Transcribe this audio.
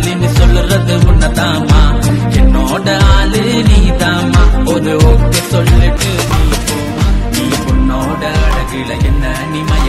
காதலின்னு சொல்லுறது உன்னதாமா என்னோட ஆளு நீதாமா ஒரு ஓகே சொல்லிட்டு நீ போமா நீ பொண்ணோட அழகுல என்ன நீ மயக்குற